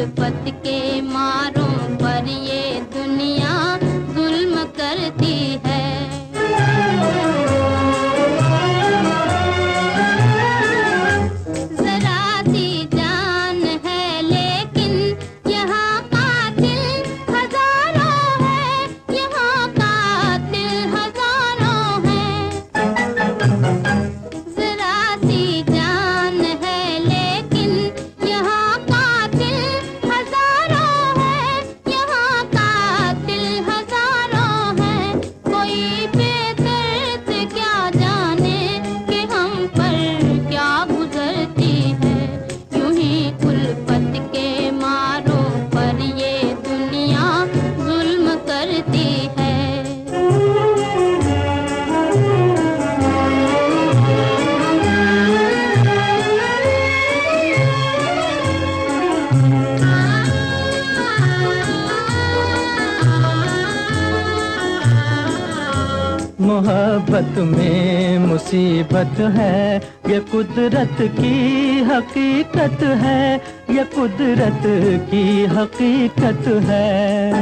उल्फत के मारों मोहब्बत में मुसीबत है, ये कुदरत की हकीकत है, ये कुदरत की हकीकत है।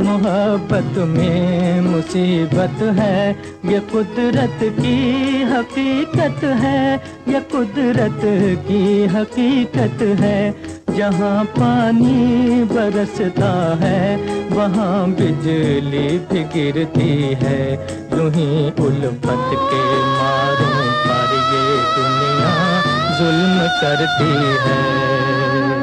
मोहब्बत में मुसीबत है, ये कुदरत की हकीकत है, ये कुदरत की हकीकत है, जहाँ पानी बरसता है वहाँ बिजली भी गिरती है। यूँ ही उल्फत के मारों पर ये दुनिया जुल्म करती है।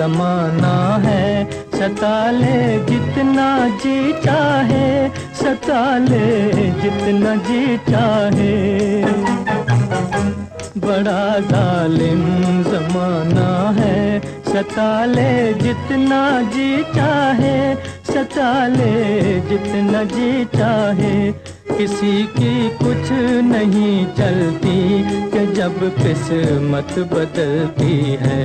जमाना है सताले जितना जी चाहे सताले जितना जी चाहे। बड़ा जालिम जमाना है सताले जितना जी चाहे सताले जितना जी चाहे। किसी की कुछ नहीं चलती, कि जब किस्मत बदलती है